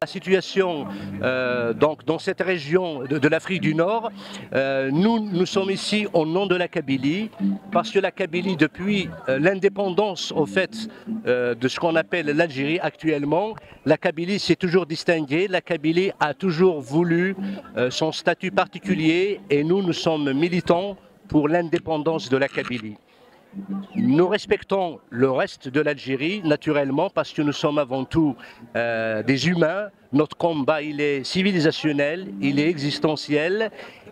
La situation euh, donc, dans cette région de, l'Afrique du Nord, euh, nous, sommes ici au nom de la Kabylie, parce que la Kabylie, depuis euh, l'indépendance au fait de ce qu'on appelle l'Algérie actuellement, la Kabylie s'est toujours distinguée, la Kabylie a toujours voulu son statut particulier et nous, nous sommes militants pour l'indépendance de la Kabylie. Nous respectons le reste de l'Algérie, naturellement, parce que nous sommes avant tout euh, des humains. Notre combat, il est civilisationnel, il est existentiel,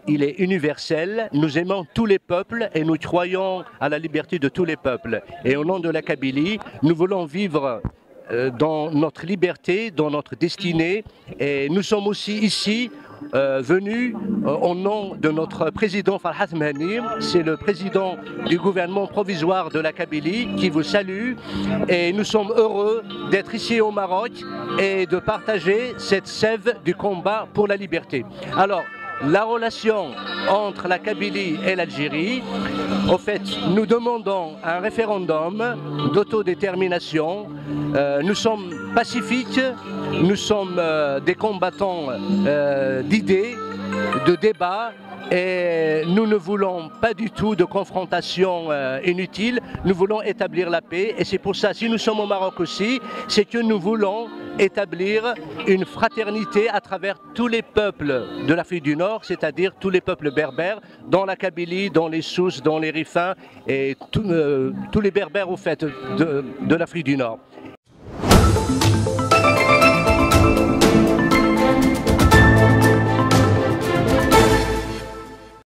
il est universel. Nous aimons tous les peuples et nous croyons à la liberté de tous les peuples. Et au nom de la Kabylie, nous voulons vivre dans notre liberté, dans notre destinée. Et nous sommes aussi ici euh, venus euh, au nom de notre président Farhat Mehani. C'est le président du gouvernement provisoire de la Kabylie qui vous salue. Et nous sommes heureux d'être ici au Maroc et de partager cette sève du combat pour la liberté. Alors, la relation entre la Kabylie et l'Algérie. Au fait, nous demandons un référendum d'autodétermination. Euh, nous sommes pacifiques, nous sommes euh, des combattants euh, d'idées, de débats. Et nous ne voulons pas du tout de confrontation inutile, nous voulons établir la paix et c'est pour ça, si nous sommes au Maroc aussi, c'est que nous voulons établir une fraternité à travers tous les peuples de l'Afrique du Nord, c'est-à-dire tous les peuples berbères, dans la Kabylie, dans les Sous, dans les Rifins et euh, tous les berbères au fait de l'Afrique du Nord.